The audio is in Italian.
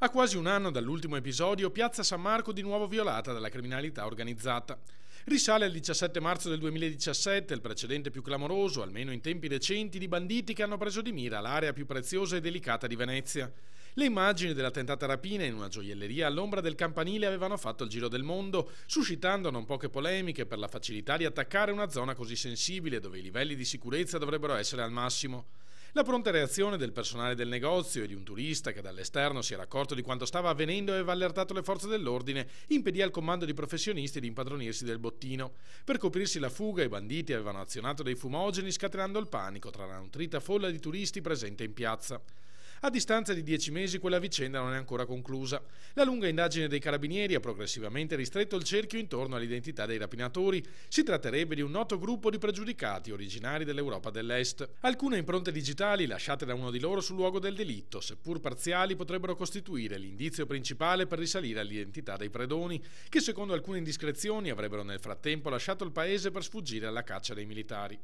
A quasi un anno dall'ultimo episodio, Piazza San Marco di nuovo violata dalla criminalità organizzata. Risale al 17 marzo del 2017, il precedente più clamoroso, almeno in tempi recenti, di banditi che hanno preso di mira l'area più preziosa e delicata di Venezia. Le immagini della tentata rapina in una gioielleria all'ombra del campanile avevano fatto il giro del mondo, suscitando non poche polemiche per la facilità di attaccare una zona così sensibile dove i livelli di sicurezza dovrebbero essere al massimo. La pronta reazione del personale del negozio e di un turista che dall'esterno si era accorto di quanto stava avvenendo e aveva allertato le forze dell'ordine impedì al comando di professionisti di impadronirsi del bottino. Per coprirsi la fuga i banditi avevano azionato dei fumogeni scatenando il panico tra la nutrita folla di turisti presente in piazza. A distanza di dieci mesi quella vicenda non è ancora conclusa. La lunga indagine dei carabinieri ha progressivamente ristretto il cerchio intorno all'identità dei rapinatori. Si tratterebbe di un noto gruppo di pregiudicati originari dell'Europa dell'Est. Alcune impronte digitali lasciate da uno di loro sul luogo del delitto, seppur parziali, potrebbero costituire l'indizio principale per risalire all'identità dei predoni, che secondo alcune indiscrezioni avrebbero nel frattempo lasciato il paese per sfuggire alla caccia dei militari.